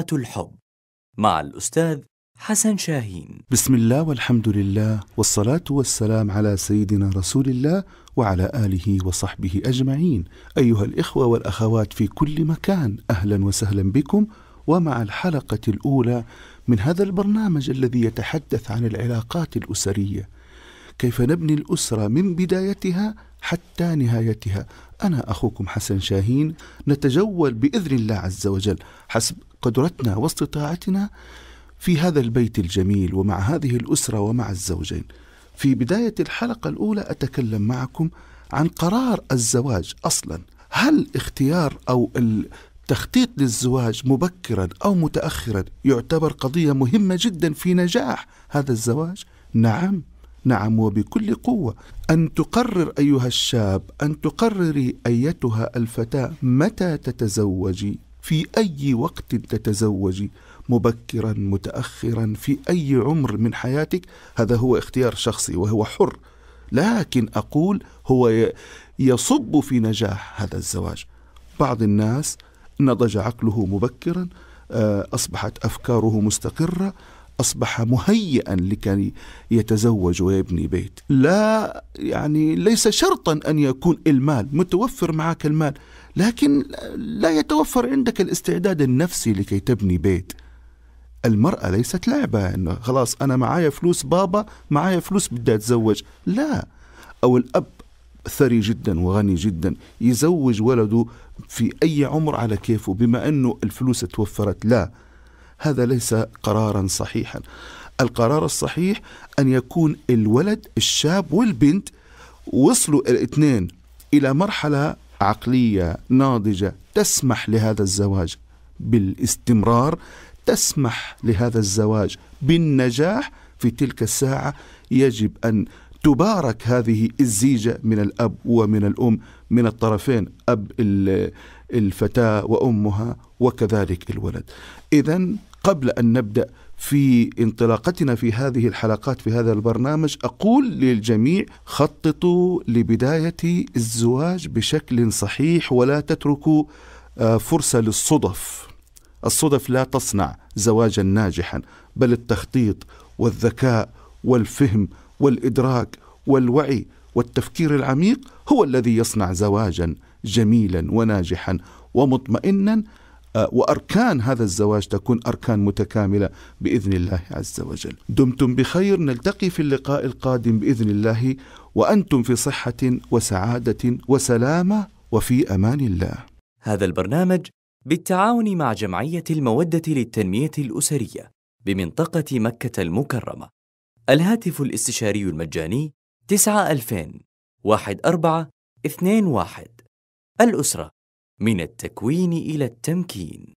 الحب مع الأستاذ حسن شاهين. بسم الله والحمد لله والصلاة والسلام على سيدنا رسول الله وعلى آله وصحبه أجمعين. أيها الإخوة والأخوات في كل مكان أهلا وسهلا بكم. ومع الحلقة الأولى من هذا البرنامج الذي يتحدث عن العلاقات الأسرية كيف نبني الأسرة من بدايتها حتى نهايتها؟ أنا أخوكم حسن شاهين نتجول بإذن الله عز وجل. حسب قدرتنا واستطاعتنا في هذا البيت الجميل ومع هذه الأسرة ومع الزوجين. في بداية الحلقة الأولى أتكلم معكم عن قرار الزواج أصلا. هل اختيار أو التخطيط للزواج مبكرا أو متأخرا يعتبر قضية مهمة جدا في نجاح هذا الزواج؟ نعم. نعم وبكل قوة. أن تقرر أيها الشاب أن تقرري أيتها الفتاة متى تتزوجي؟ في أي وقت تتزوجي مبكرا متأخرا في أي عمر من حياتك هذا هو اختيار شخصي وهو حر. لكن أقول هو يصب في نجاح هذا الزواج. بعض الناس نضج عقله مبكرا آه، أصبحت أفكاره مستقرة أصبح مهيئا لكي يتزوج ويبني بيت. لا يعني ليس شرطا أن يكون المال متوفر معك المال لكن لا يتوفر عندك الاستعداد النفسي لكي تبني بيت. المرأة ليست لعبة إنه خلاص أنا معايا فلوس بابا معايا فلوس بدي أتزوج. لا أو الأب ثري جدا وغني جدا يزوج ولده في أي عمر على كيفه بما أنه الفلوس توفرت. لا. هذا ليس قرارا صحيحا. القرار الصحيح أن يكون الولد الشاب والبنت وصلوا الاثنين إلى مرحلة عقلية ناضجة تسمح لهذا الزواج بالاستمرار تسمح لهذا الزواج بالنجاح. في تلك الساعة يجب أن تبارك هذه الزيجة من الأب ومن الأم من الطرفين أب الفتاة وأمها وكذلك الولد. إذا قبل أن نبدأ في انطلاقتنا في هذه الحلقات في هذا البرنامج أقول للجميع خططوا لبداية الزواج بشكل صحيح ولا تتركوا آه، فرصة للصدف. الصدف لا تصنع زواجا ناجحا بل التخطيط والذكاء والفهم والإدراك والوعي والتفكير العميق هو الذي يصنع زواجا جميلا وناجحا ومطمئنا. وأركان هذا الزواج تكون أركان متكاملة بإذن الله عز وجل. دمتم بخير نلتقي في اللقاء القادم بإذن الله وأنتم في صحة وسعادة وسلامة وفي أمان الله. هذا البرنامج بالتعاون مع جمعية المودة للتنمية الأسرية بمنطقة مكة المكرمة. الهاتف الاستشاري المجاني 9000 14 21 الأسرة من التكوين إلى التمكين.